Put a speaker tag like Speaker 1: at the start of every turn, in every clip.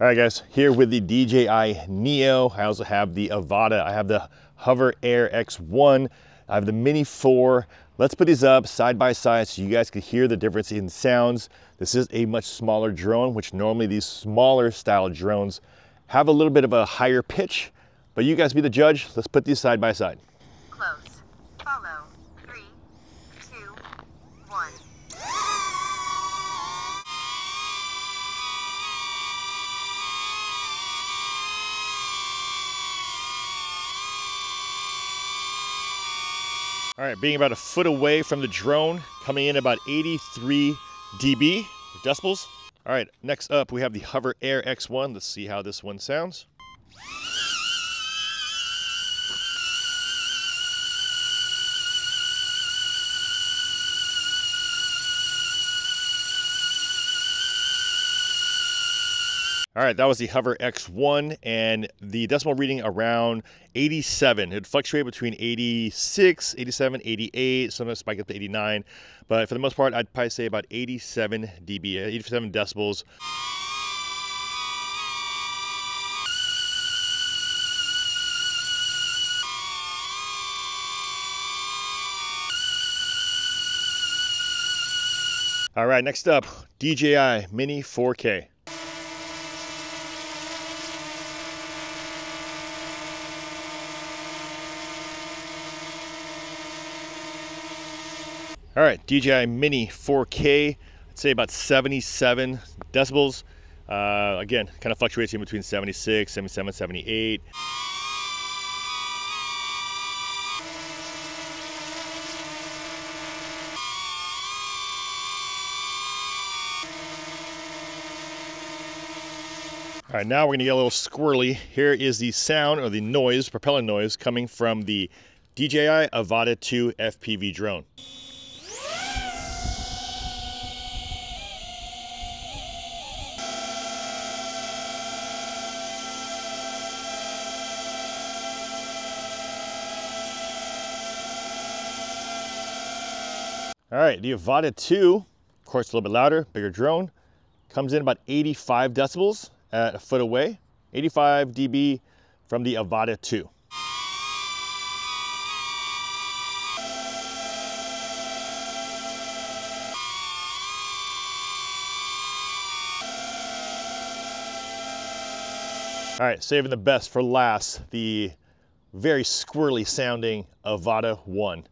Speaker 1: All right guys, here with the DJI Neo. I also have the Avata. I have the Hover Air X1. I have the Mini 4. Let's put these up side by side so you guys can hear the difference in sounds. This is a much smaller drone, which normally these smaller style drones have a little bit of a higher pitch, but you guys be the judge. Let's put these side by side. All right, being about a foot away from the drone, coming in about 83 dB decibels. All right, next up we have the Hover Air X1. Let's see how this one sounds. All right, that was the Hover X1 and the decibel reading around 87. It fluctuated between 86, 87, 88, sometimes spike up to 89. But for the most part, I'd probably say about 87 dB, 87 decibels. All right, next up, DJI Mini 4K. All right, DJI Mini 4K, I'd say about 77 decibels. Uh, again, kind of fluctuates in between 76, 77, 78. All right, now we're gonna get a little squirrely. Here is the sound or the noise, propeller noise, coming from the DJI Avata 2 FPV drone. All right, the Avata 2, of course, a little bit louder, bigger drone, comes in about 85 decibels at a foot away, 85 dB from the Avata 2. All right, saving the best for last, the very squirrely sounding Avata 1.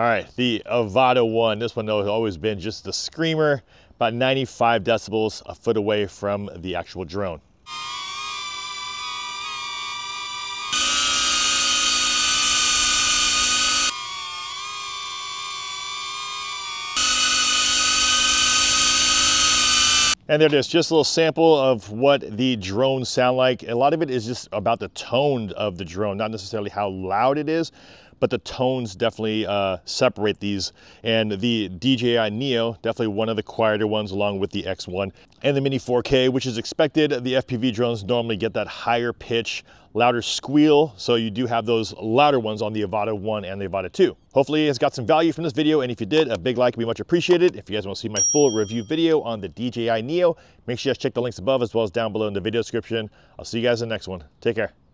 Speaker 1: All right, the Avata one. This one though has always been just the screamer, about 95 decibels a foot away from the actual drone. And there it is, just a little sample of what the drones sound like. A lot of it is just about the tone of the drone, not necessarily how loud it is, but the tones definitely uh, separate these. And the DJI Neo, definitely one of the quieter ones along with the X1 and the Mini 4K, which is expected. The FPV drones normally get that higher pitch, louder squeal. So you do have those louder ones on the Avata 1 and the Avata 2. Hopefully it's got some value from this video. And if you did, a big like would be much appreciated. If you guys want to see my full review video on the DJI Neo, make sure you guys check the links above as well as down below in the video description. I'll see you guys in the next one. Take care.